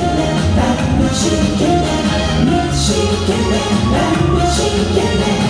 「まぶしけねまぶしけねまぶしけね」